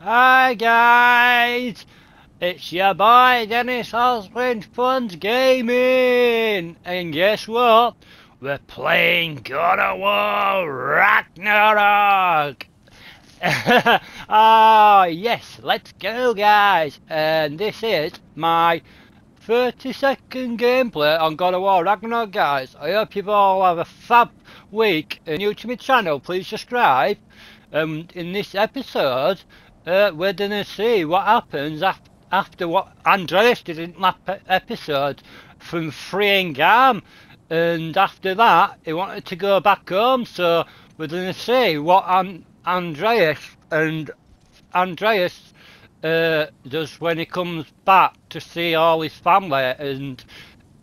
Hi guys, it's your boy Dennis Oswin Funds Gaming, and guess what? We're playing God of War Ragnarok. oh yes, let's go guys, and this is my 30 second gameplay on God of War Ragnarok guys. I hope you all have a fab week. New to my channel, please subscribe. Um, in this episode, uh, we're gonna see what happens after, after what Andreas did in last episode from freeing Garm. And after that, he wanted to go back home, so we're gonna see what An Andreas and Andreas uh, does when he comes back to see all his family and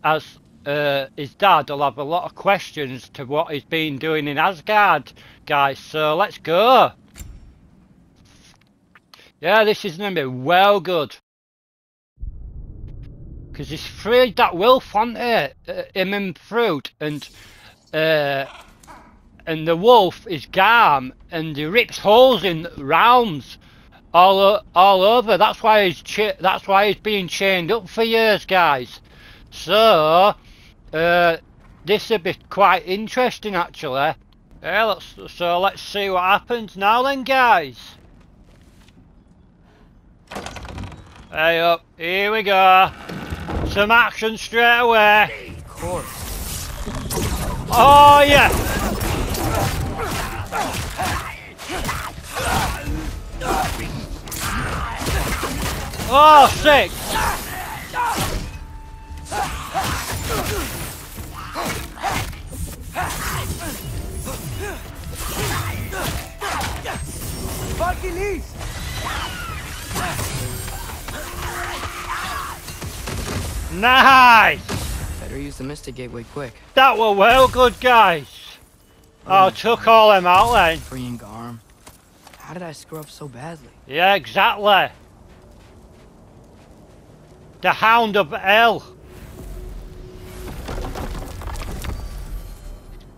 as uh, his dad will have a lot of questions to what he's been doing in Asgard guys so let's go yeah this is going to be well good because he's freed that wolf on it uh, him and fruit and uh, and the wolf is Garm and he rips holes in rounds all all over. That's why he's that's why he's been chained up for years, guys. So uh, this will be quite interesting, actually. Yeah, let's so let's see what happens now, then, guys. Hey up, here we go. Some action straight away. Oh yeah. Oh, sick! Fucking east! Nice! Better use the Mystic Gateway quick. That were well good, guys. Oh, took all them out then. Freeing Garm. How did I screw up so badly? Yeah, exactly. The Hound of Hell.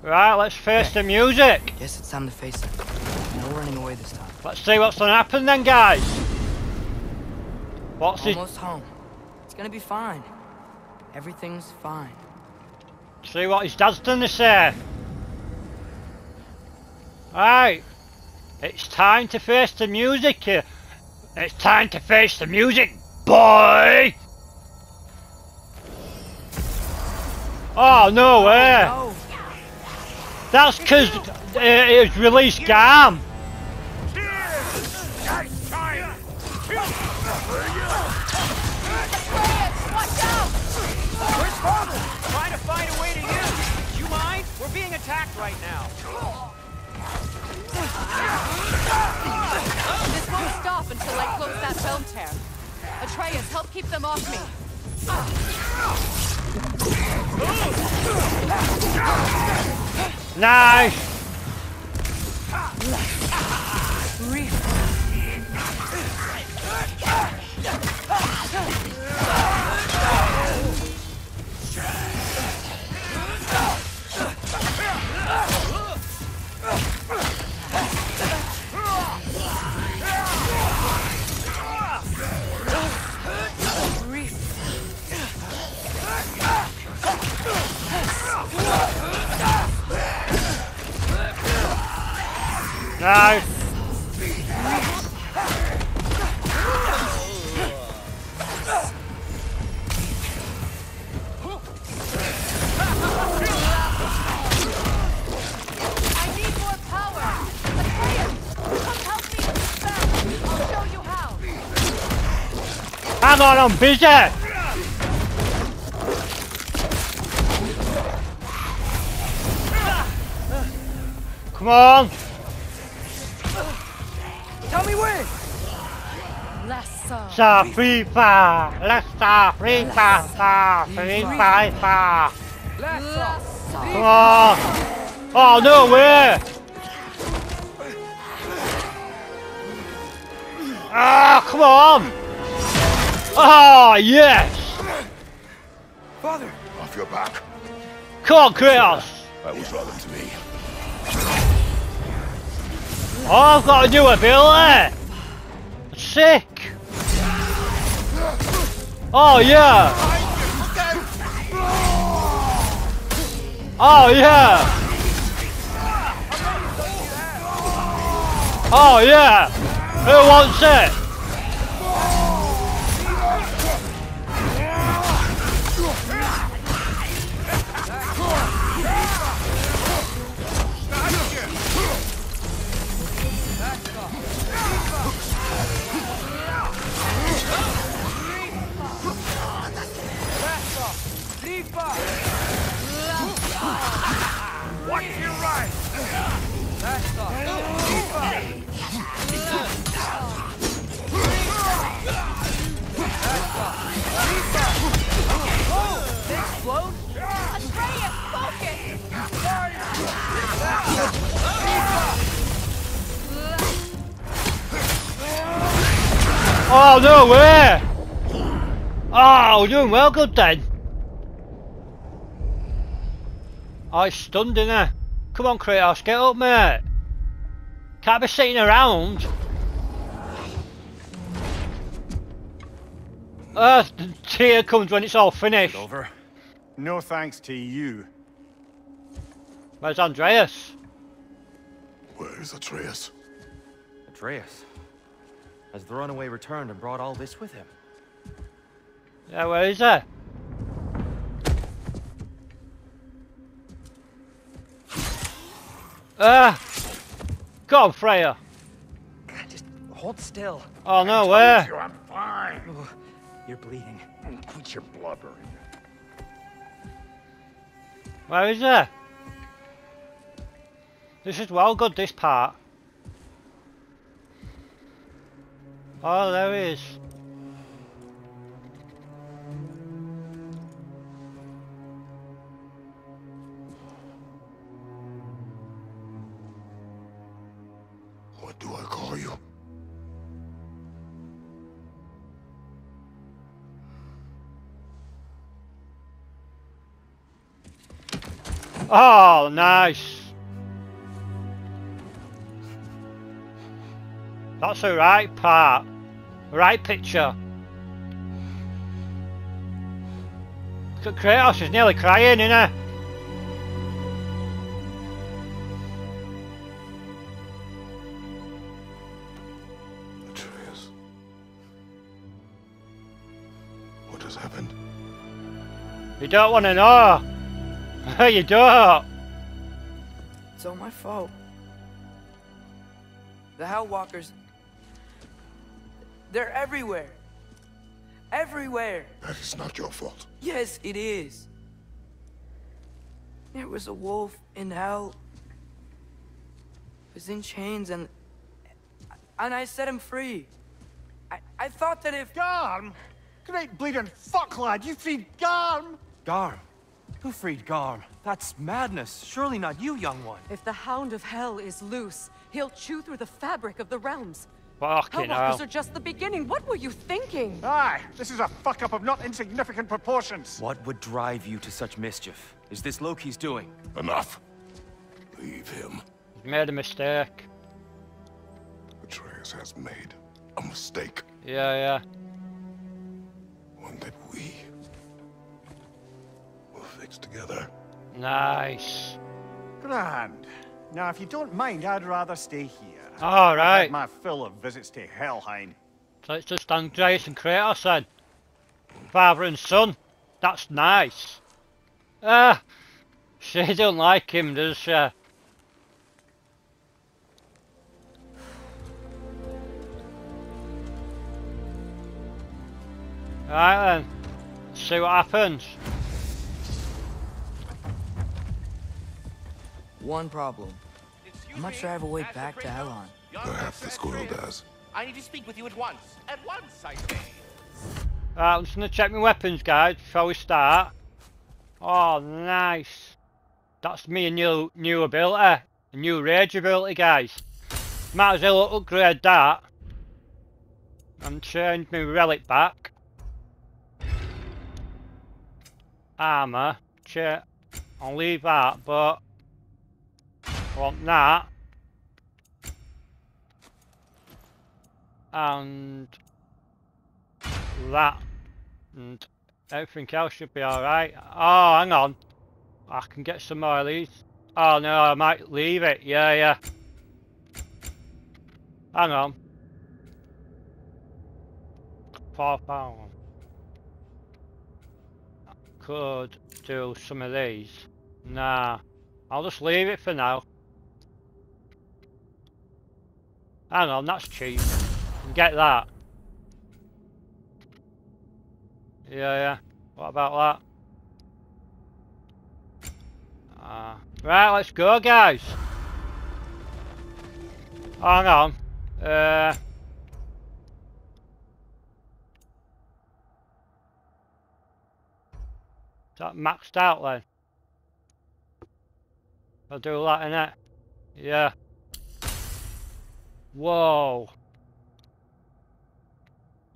Right, let's face the music. Guess it's time to face it. No running away this time. Let's see what's gonna happen then, guys. What's it? Almost home. It's gonna be fine. Everything's fine. See what his dad's done to say. Right. It's time to face the music here. It's time to face the music, boy! Oh, no way! Oh, That's because uh, it was released Garm. Where's father? Trying to find a way to you. You mind? We're being attacked right now. This won't stop until I close that bone tear. Atreus, help keep them off me. Nice! Nice! How. Hang on, I'm busy! Come on! Sa free fire! Let's start free fire! Sa free fire! Last Come on! Oh, no way! Ah, come on! Oh, yes! Father! Off your back. Come on, Kratos! That was rather to me. All I've got to do ability! sick! Oh yeah! Oh yeah! Oh yeah! Who wants it? Oh no way! Oh, we're doing well good then. Oh, it's stunned, isn't it? Come on, Kratos, get up, mate. Can't be sitting around. Uh, the tear comes when it's all finished. Over. No thanks to you. Where's Andreas? Where is Atreus? Atreus. Has the runaway returned and brought all this with him? Yeah, where is that? Ah! Go on, Freya. Just hold still. Oh no, where? You, I'm fine. You're bleeding. Quit your blubbering. Where is that? This is well good, this part. Oh, there he is. What do I call you? Oh, nice. That's the right part. Right picture. Look at Kratos, he's nearly crying, isn't he? Atreus. What has happened? You don't want to know. you don't. It's all my fault. The Hellwalkers. They're everywhere. Everywhere. That is not your fault. Yes, it is. There was a wolf in hell. He was in chains and. And I set him free. I, I thought that if. Garm? Great bleeding fuck, lad. You freed Garm. Garm? Who freed Garm? That's madness. Surely not you, young one. If the Hound of Hell is loose, he'll chew through the fabric of the realms. Fucking Hellwalkers hell. are just the beginning. What were you thinking? Aye, this is a fuck up of not insignificant proportions. What would drive you to such mischief? Is this Loki's doing? Enough. Leave him. He's made a mistake. Atreus has made a mistake. Yeah, yeah. One that we will fix together. Nice. Grand. Now, if you don't mind, I'd rather stay here. All I've right. had my fill of visits to Helheim. So it's just Andreas and Kratos then. Father and son. That's nice. Ah, she don't like him, does she? Right then. Let's see what happens. One problem. I'm not sure I have a way back to Elon. Perhaps the squirrel does. I need to speak with you at once. At once, I say. Right, I'm just gonna check my weapons, guys, before we start. Oh, nice. That's me a new new ability, a new rage ability, guys. Might as well upgrade that and change my relic back. Armor, check. I'll leave that, but I want that. and that, and everything else should be alright. Oh, hang on. I can get some more of these. Oh no, I might leave it. Yeah, yeah. Hang on. Four pound. Could do some of these. Nah. I'll just leave it for now. Hang on, that's cheap. Get that. Yeah, yeah. What about that? Uh, right, let's go, guys. Hang on. Uh, is that maxed out then? I'll do that in it. Yeah. Whoa.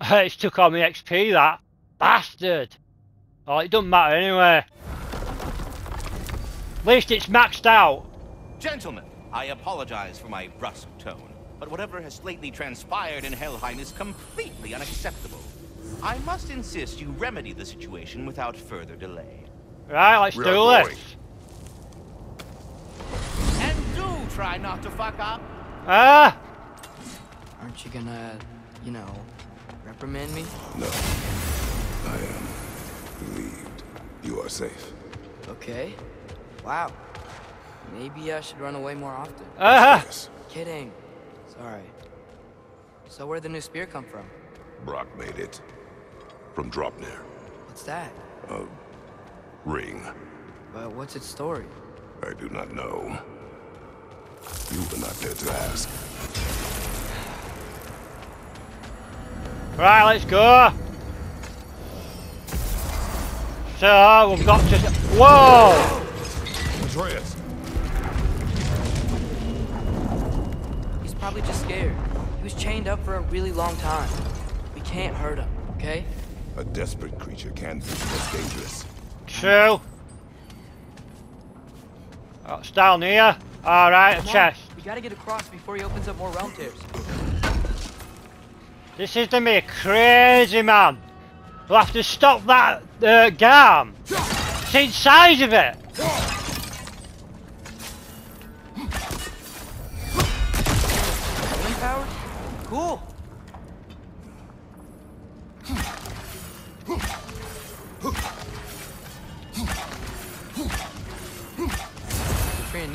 it took on my XP that. Bastard. Oh, it doesn't matter anyway. At least it's maxed out. Gentlemen, I apologize for my brusque tone, but whatever has lately transpired in Helheim is completely unacceptable. I must insist you remedy the situation without further delay. Right, let's We do are this. And do try not to fuck up. Ah! Aren't you gonna, you know, reprimand me? No. I am relieved. You are safe. Okay. Wow. Maybe I should run away more often. Ah! Yes. Kidding. Sorry. So where'd the new spear come from? Brok made it. From Draupnir. What's that? A ring. But what's its story? I do not know. You were not there to ask. Right, let's go. So, uh, we've got to... Whoa! Atreus! He's probably just scared. He was chained up for a really long time. We can't hurt him, okay? A desperate creature can be less dangerous. True. That's down here. Alright, a Come on, chest. We gotta get across before he opens up more realm tears. This is gonna be a crazy man. We'll have to stop that uh, garm. The size of it. Cool.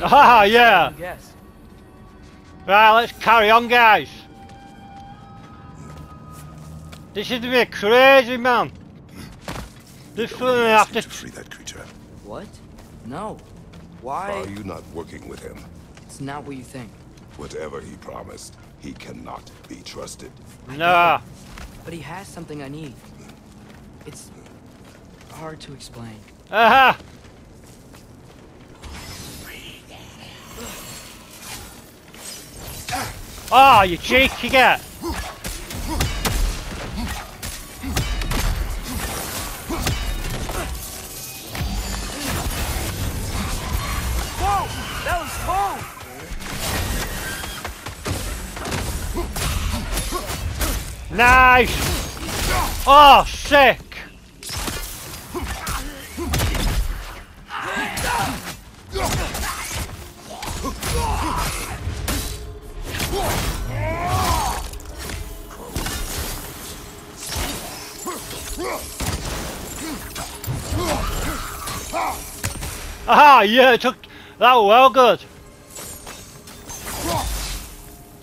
Ah, yeah. Right, let's carry on, guys. This is to be a crazy man. This Don't one have to to. free that creature. What? No. Why? Are you not working with him? It's not what you think. Whatever he promised, he cannot be trusted. Nah. But he has something I need. It's hard to explain. Aha. Oh, you cheeky get. Nice. Oh, sick. Ah, yeah, it took that well good.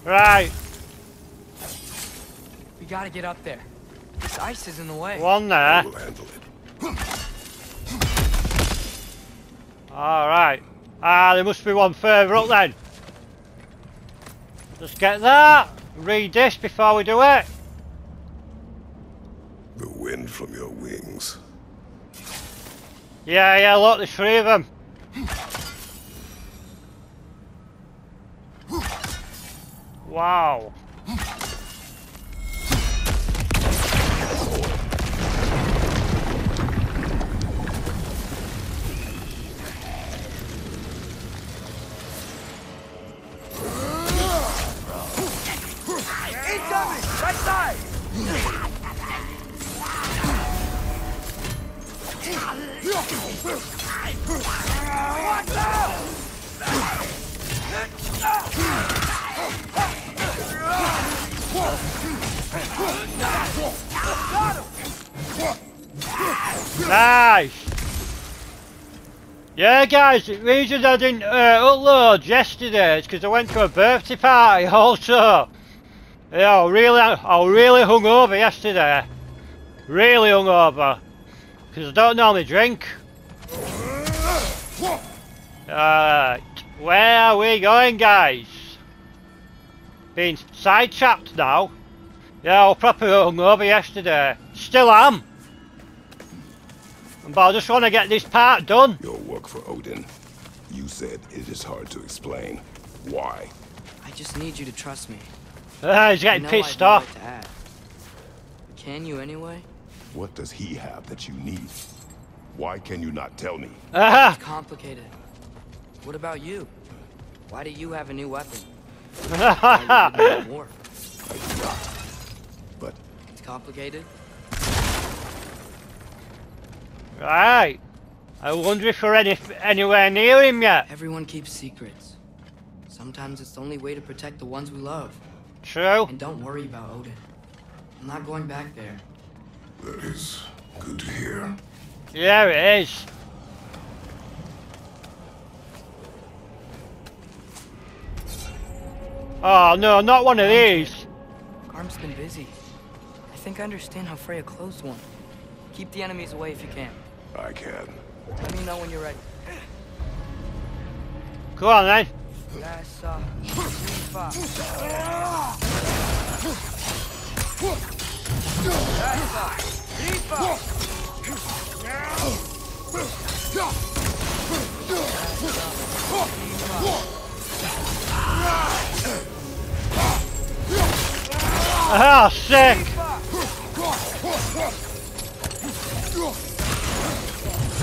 Right, We gotta get up there. This ice is in the way. one I there. will handle it. All right. Ah, there must be one further up then. Let's get that. Read this before we do it. The wind from your wings. Yeah, yeah, look, there's three of them. Wow. Yeah guys, the reason I didn't uh, upload yesterday is because I went to a birthday party also. Yeah, I really, I really hungover yesterday. Really hungover. Because I don't normally drink. Alright, where are we going guys? Being sidetracked now. Yeah, I was proper hungover yesterday. Still am. But I just want to get this part done. Your work for Odin. You said it is hard to explain. Why? I just need you to trust me. Ah, he's getting pissed off. right to ask. Can you anyway? What does he have that you need? Why can you not tell me? Ah, It's complicated. What about you? Why do you have a new weapon? Ah. would you war? I do not. But It's complicated. Right. I wonder if we're any, anywhere near him yet. Everyone keeps secrets. Sometimes it's the only way to protect the ones we love. True. And don't worry about Odin. I'm not going back there. that is good to hear. Yeah, it is. Oh no, not one of these. Garm's been busy. I think I understand how Freya closed one. Keep the enemies away if you can. I can. Let me know when you're ready. Go on then. That's uh, Rifa. That's uh, Rifa. Ah, sick.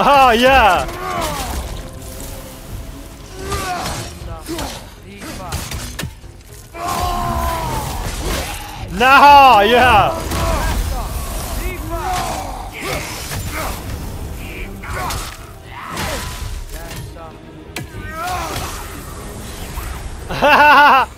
Oh yeah. No, yeah. That's uh, oh.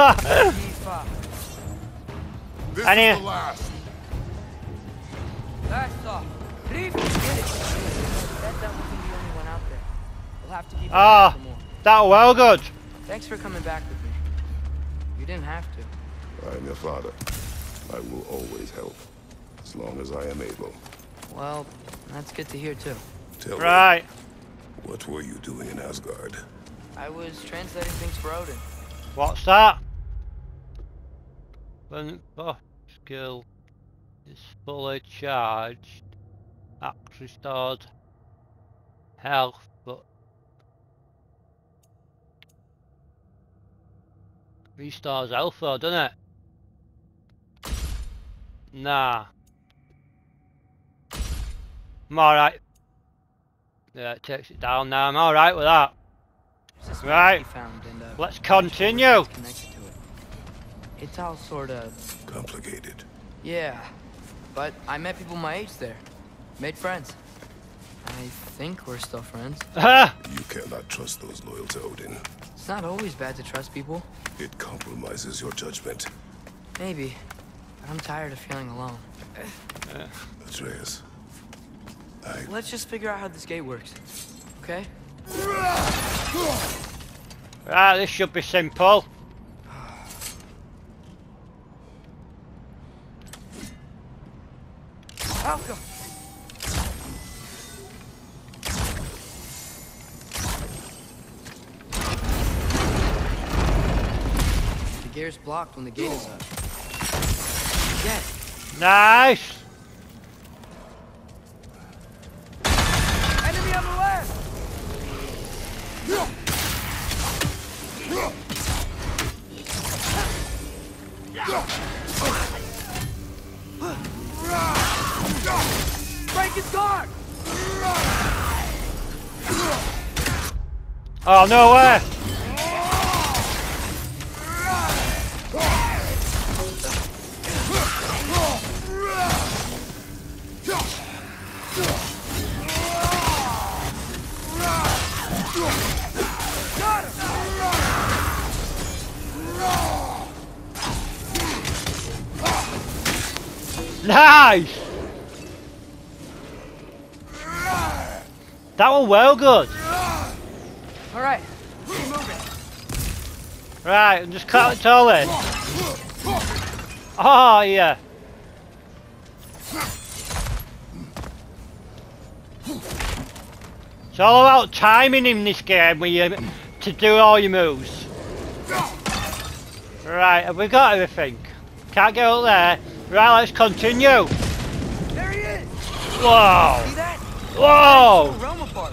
I need- is the last. That's Get it. That that wasn't the only one out there. We'll have to keep Ah. out that well good. Thanks for coming back with me. You didn't have to. I am your father. I will always help. As long as I am able. Well, that's good to hear too. Tell Right. me, what were you doing in Asgard? I was translating things for Odin. What's that? When oh, skill is fully charged, act restored health, but restores health though, doesn't it? Nah. I'm alright. Yeah, it takes it down now. I'm alright with that. Right. Let's not sure what continue. It's Connected to it. It's all sort of Complicated. yeah, but I met people my age there, made friends. I think we're still friends. Ah! You cannot trust those loyal to Odin. It's not always bad to trust people. It compromises your judgment. Maybe, but I'm tired of feeling alone. Atreus, Let's just figure out how this gate works. Okay? Right, this should be simple. Malcolm! The gear's blocked when the gate is up. Again. Nice. Oh, no way. Nice! That one well good. Right, and just cut it all in. Oh, yeah. It's all about timing in this game when you to do all your moves. Right, have we got everything? Can't get up there. Right, let's continue. There he is! Whoa! See that? Whoa! Realm apart.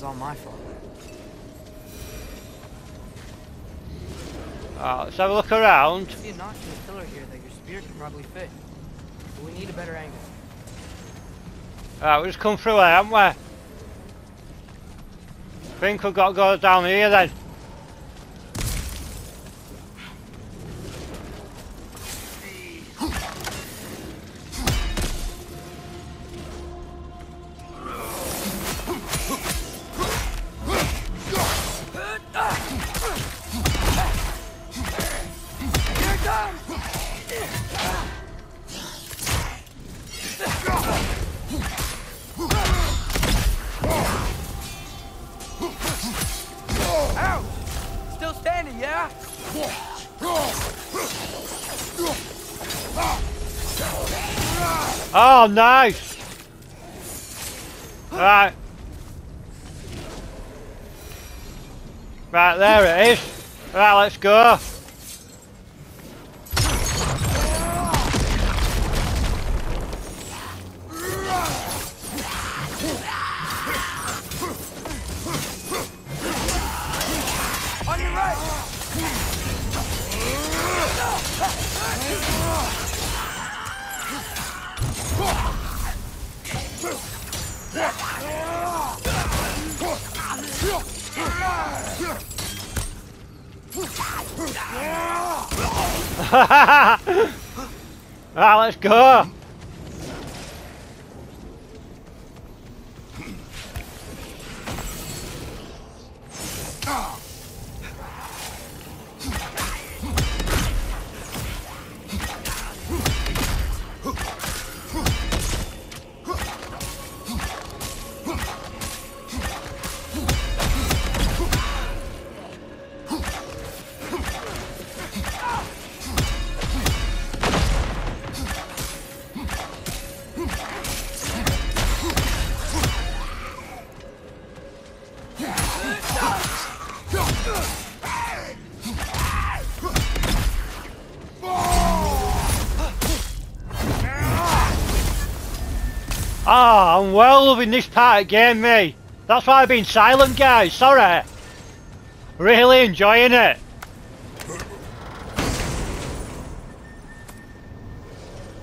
Is all my fault. Uh, let's have a look around. A notch in the pillar here that your spear can probably fit. But we need a better angle. Right, we just come through here, haven't we? I think we've got to go down here then. Oh, nice! Right. Right, there it is. Right, let's go. Right, ah, let's go. Ah, I'm well loving this part of the game, me. That's why I've been silent, guys. Sorry. Really enjoying it.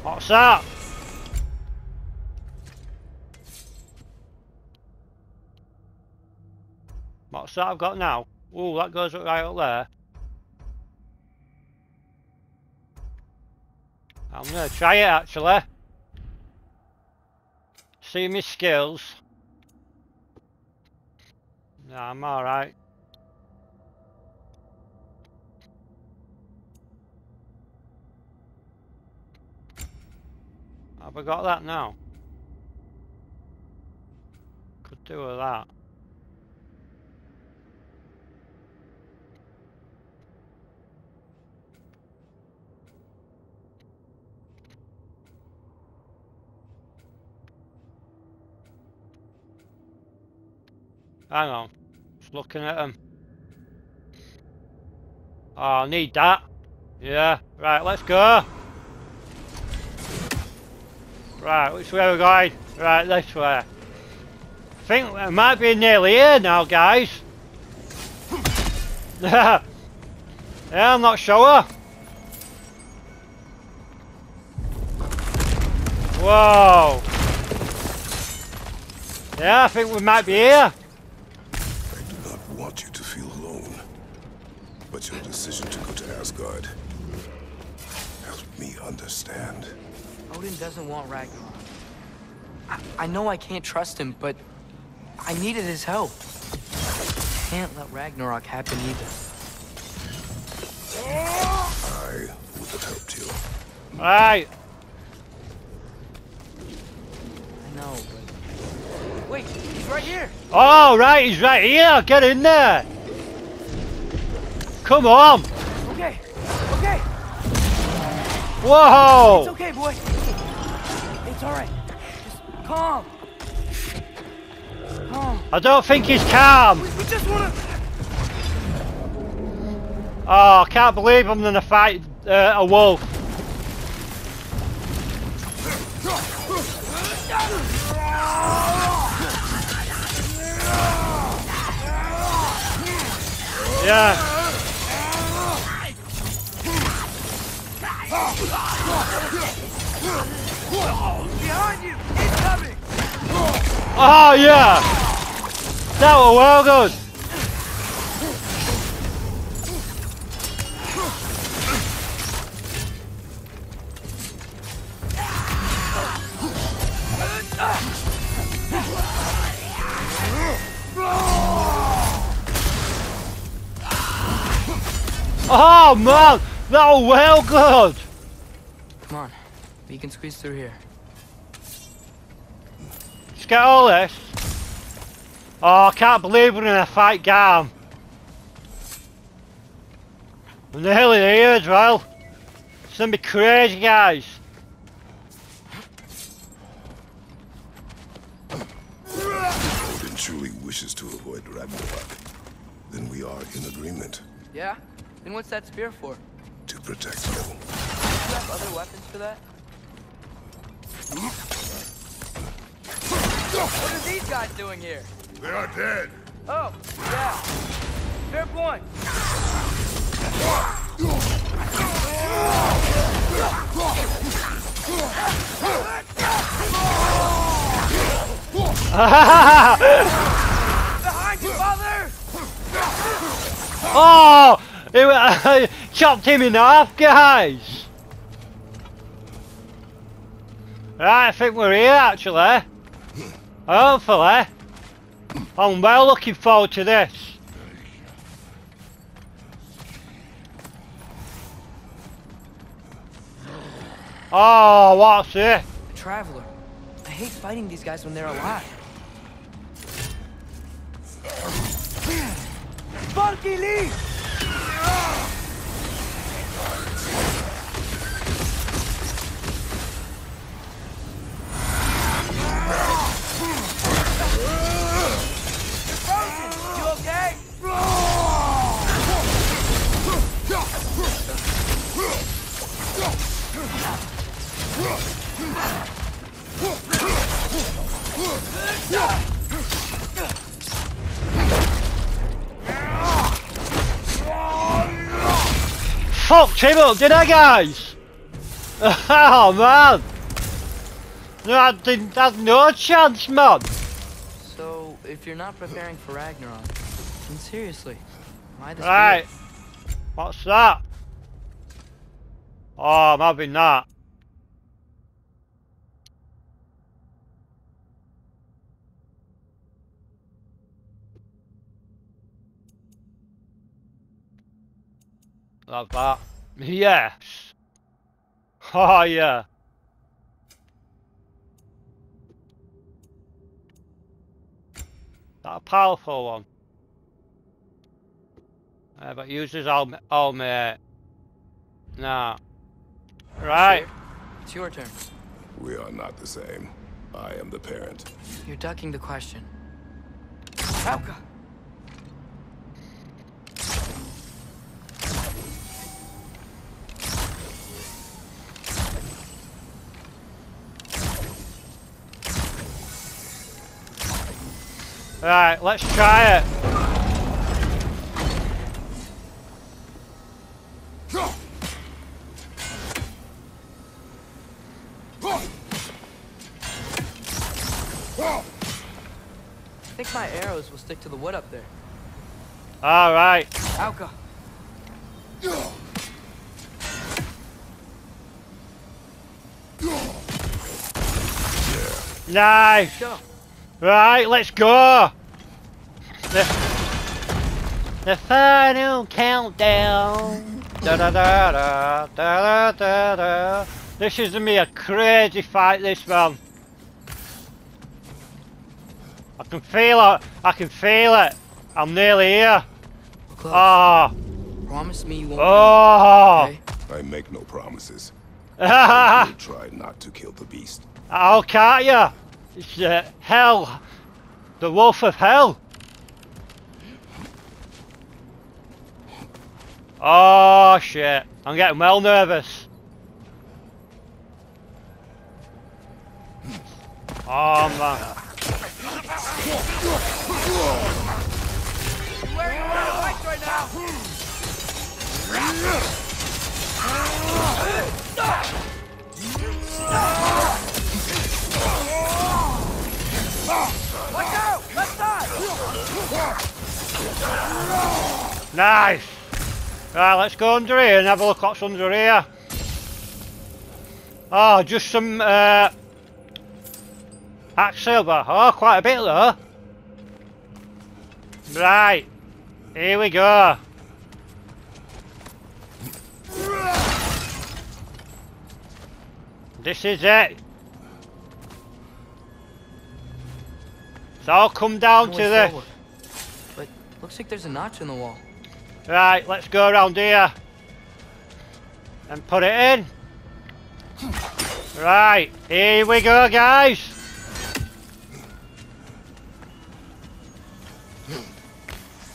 What's that? What's that I've got now? Oh, that goes right up there. I'm gonna try it actually. See my skills. Nah, I'm alright. Have I got that now? Could do with that. Hang on. Just looking at them. Oh, I need that. Yeah. Right, let's go. Right, which way are we going? Right, this way. I think we might be nearly here now, guys. yeah, I'm not sure. Whoa. Yeah, I think we might be here. I do not want you to feel alone. But your decision to go to Asgard Help me understand. Odin doesn't want Ragnarok. I, I know I can't trust him, but I needed his help. I can't let Ragnarok happen either. I would have helped you. Right. I know, but... Wait, he's right here! Oh, right, he's right here. Get in there. Come on. Okay, okay, Whoa. it's okay, boy. It's alright. Just calm. Calm. I don't think he's calm. We just wanna... Oh, I can't believe I'm gonna fight uh, a wolf. Yeah. Behind you! He's! Oh yeah. That was well good. Oh man, that was well good. Come on. We can squeeze through here. Let's get all this. Oh, I can't believe we're in a fight Garm. I'm nearly here as well. It's gonna be crazy, guys. Odin truly wishes to avoid Ragnarok, then we are in agreement Yeah? Then what's that spear for? To protect you. Do you have other weapons for that? What are these guys doing here? They are dead. Oh, yeah. Fair point. Behind you, father! oh, it, chopped him in half, guys. Right, I think we're here actually. Hopefully. I'm well looking forward to this. Oh, what's it? A traveler. I hate fighting these guys when they're alive. Sparky Lee! You Fucked him up, did I guys? oh man! No, I didn't have no chance, man! So, if you're not preparing for Ragnarok, then seriously, why this Right. What's that? Oh, I'm having that. Like that. Yes. Oh, yeah. That a powerful one. Uh, but uses all, all mate. Nah. Right. It's your turn. We are not the same. I am the parent. You're ducking the question. Hauka! Right, let's try it. I think my arrows will stick to the wood up there. Alright. Hauka! Nice. Go! Right, let's go. The, the final countdown. Da da da da da da da da. This is gonna be a crazy fight. This one. I can feel it. I can feel it. I'm nearly here. We're close. Oh. Promise me you won't. Oh. Okay? I make no promises. Oh. We'll try not to kill the beast. How can't you? It's uh, hell. The wolf of hell. Oh shit. I'm getting well nervous. Oh man. Nice. Right, let's go under here and have a look what's under here. Oh, just some uh, axe silver. Oh, quite a bit though. Right, here we go. This is it. It's all come down to Going this. forward. But looks like there's a notch in the wall. Right, let's go around here. And put it in. Right, here we go, guys.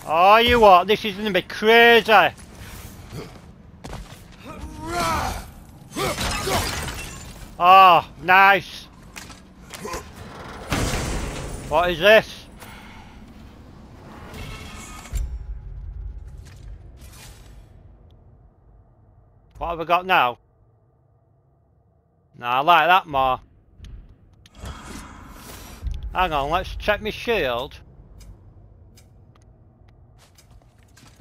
Oh, you what? This is going to be crazy. Oh, nice. What is this? What have I got now? No, I like that more. Hang on, let's check my shield.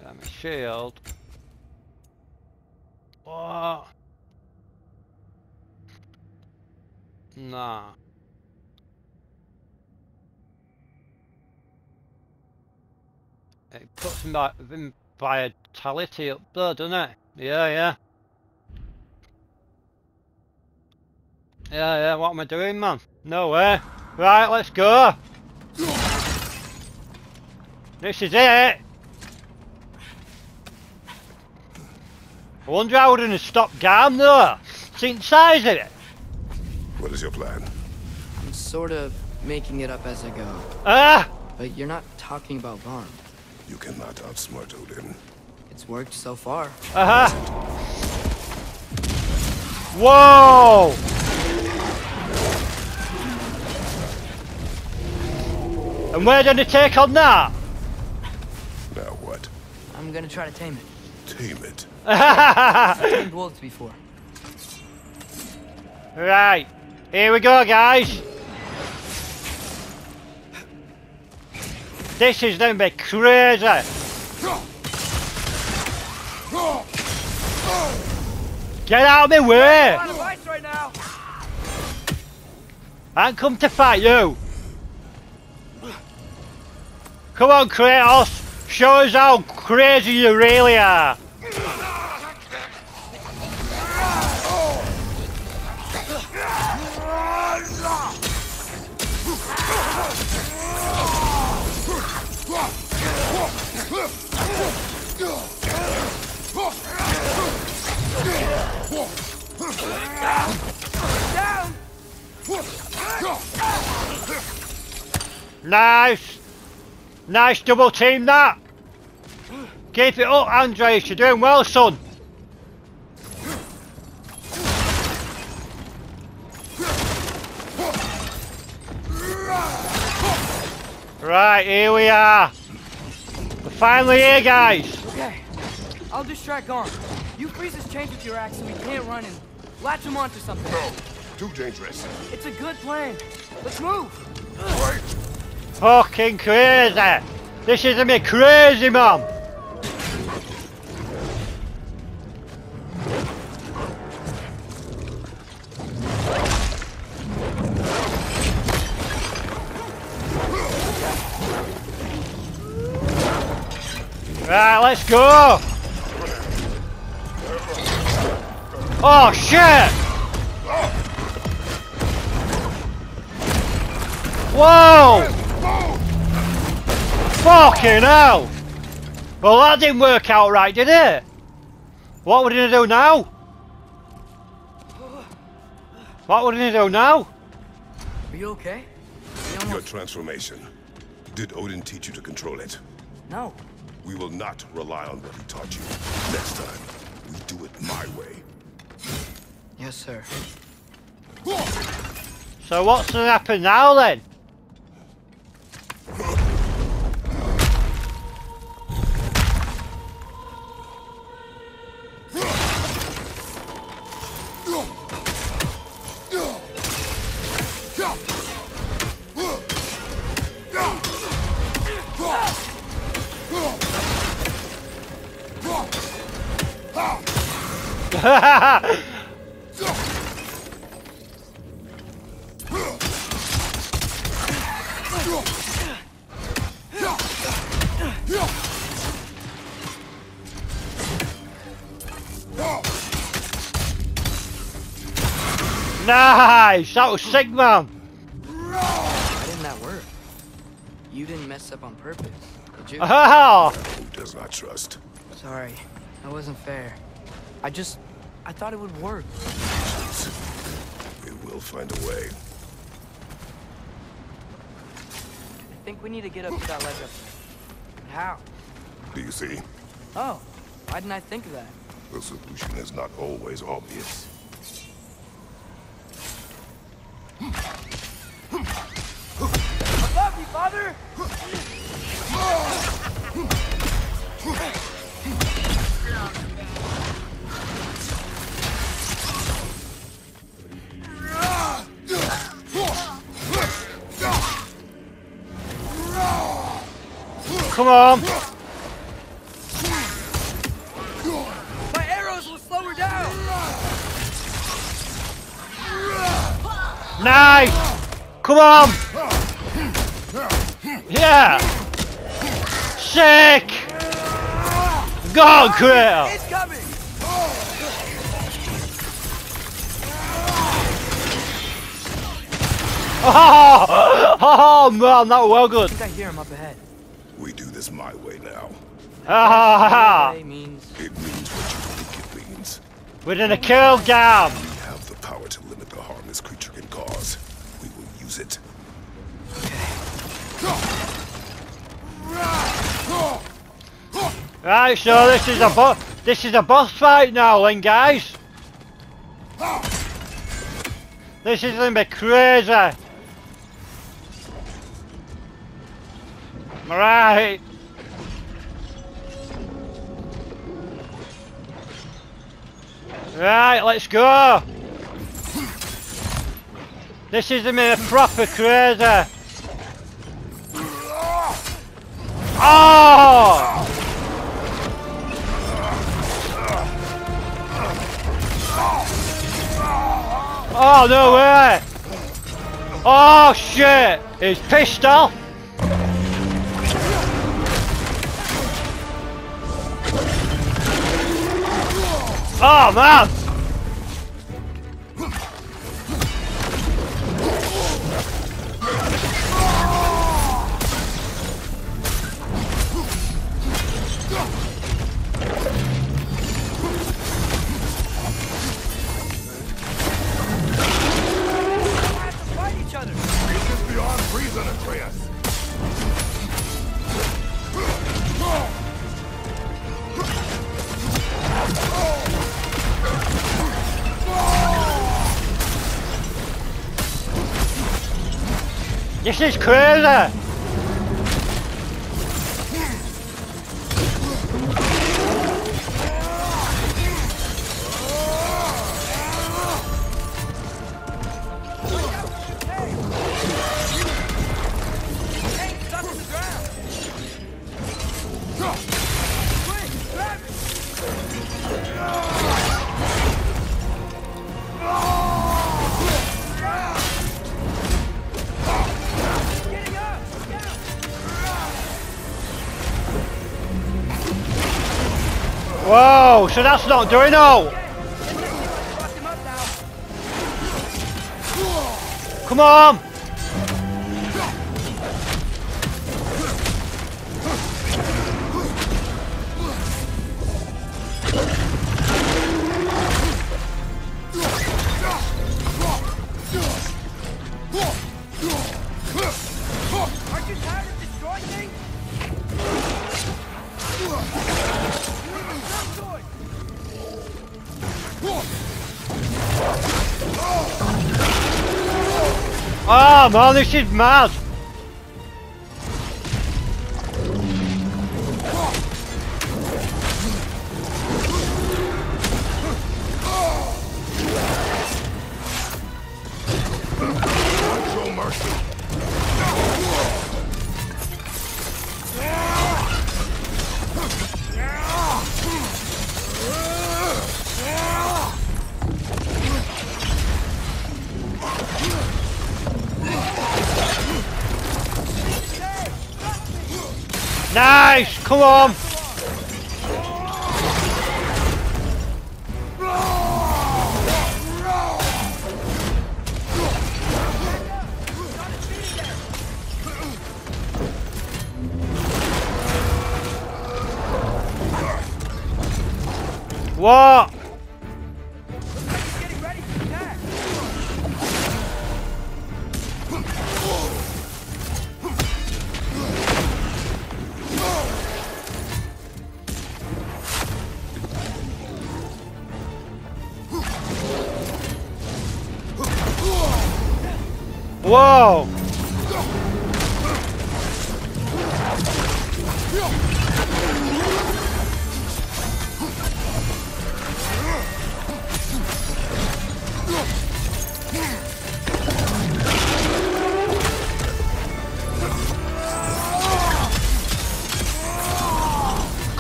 Yeah, my shield. What? Nah. It puts my vim- vitality up there, doesn't it? Yeah, yeah. Yeah, yeah, what am I doing, man? No way. Right, let's go. This is it. I wonder how we're gonna stop Garm though. See the size of it. What is your plan? I'm sort of making it up as I go. Ah! But you're not talking about Varn. You cannot outsmart Odin. It's worked so far. Uh huh. Whoa! And where did it take on that? Now what? I'm gonna try to tame it. Tame it. I've Tamed wolves before. Right, here we go, guys. This is gonna be crazy. Get out of my way! I come to fight you. Come on, Kratos. Show us how crazy you really are. Nice. Nice double team that. Keep it up, Atreus. You're doing well, son. Right, here we are. We're finally here, guys. Okay, I'll distract Garm. You freeze his chains with your axe so he can't run and latch him onto something. No, too dangerous. It's a good plan. Let's move. Fucking crazy. This is me crazy, man. Right, let's go. Oh shit! Whoa! Fucking hell! Well, that didn't work out right, did it? What we're gonna do now? What we're gonna do now? Are you okay? We Your transformation. Did Odin teach you to control it? No. We will not rely on what he taught you. Next time, we do it my way. Yes, sir. So what's gonna happen now then? nice! That was sick, man! Why didn't that work? You didn't mess up on purpose, did you? Ah! Who does not trust? Sorry, that wasn't fair. I just... I thought it would work. We will find a way. I think we need to get up to that ledge up there. How? Do you see? Oh, why didn't I think of that? The solution is not always obvious. Go on, Kratos! It's coming. Oh, oh man, that was well good. I think I hear him up ahead. We do this my way now. Ah, Way means... It means what you think it means. we're gonna kill Garm. We have the power to limit the harm this creature can cause. We will use it. Right, so this is a bo this is a boss fight now, then, guys. This is gonna be crazy. Right. Right, let's go. This is me a proper crazy. Oh! Oh no oh. way! Oh shit! He's pissed off! Oh man! This is crazy! So that's not doing all! Come on! Aren't you tired of destroying things? Oh man, this is mad!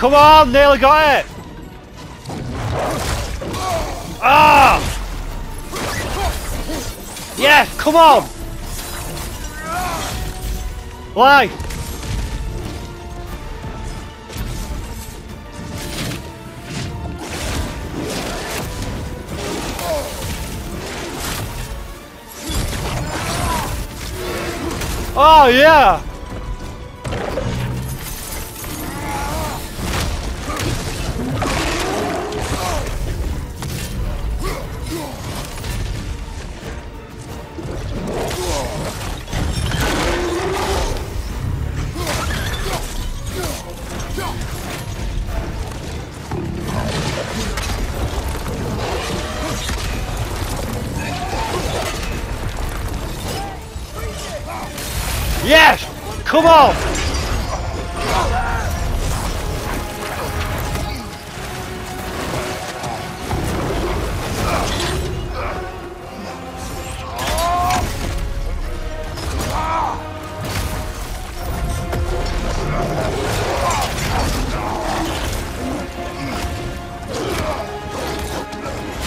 Come on, nearly got it! Ah! Yes, come on! Life! Oh yeah! kom op!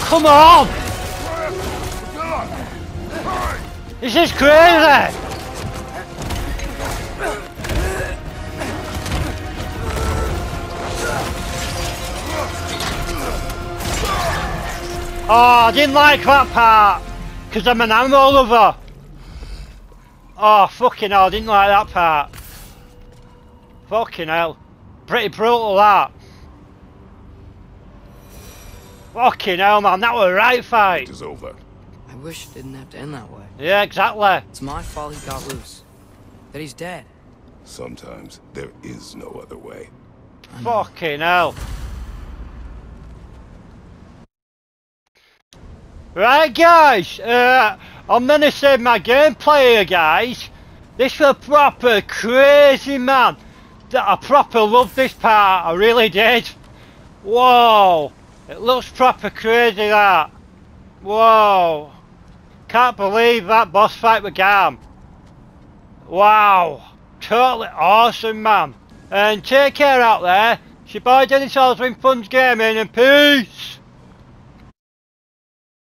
Come on! This is crazy! Oh, I didn't like that part, because I'm an animal lover. Oh, fucking hell, I didn't like that part. Fucking hell. Pretty brutal, that. Fucking hell, man, that was a right fight. It is over. I wish it didn't have to end that way. Yeah, exactly. It's my fault he got loose. That he's dead. Sometimes there is no other way. Fucking hell. Right guys, uh, I'm gonna save my gameplay here guys. This was proper crazy man. That I proper loved this part, I really did. Whoa, it looks proper crazy that. Whoa, can't believe that boss fight with Garm. Wow, totally awesome man. And take care out there. It's your boy Dennis Oswin, Fun's Gaming and peace.